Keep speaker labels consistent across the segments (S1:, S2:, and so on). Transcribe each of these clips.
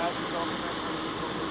S1: Why have you told me?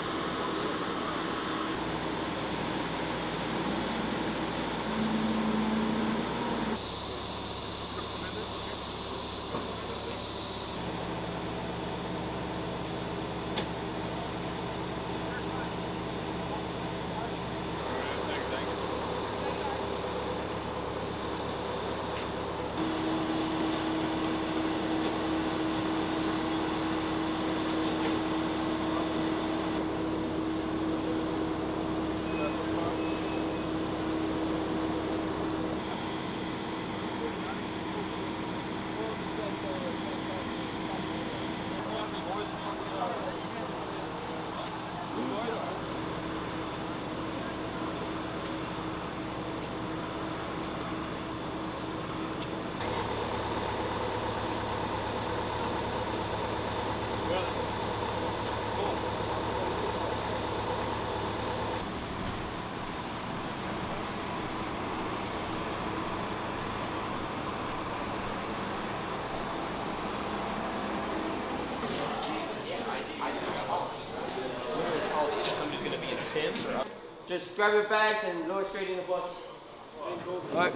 S1: Just grab your bags and lower straight in the bus. Alright.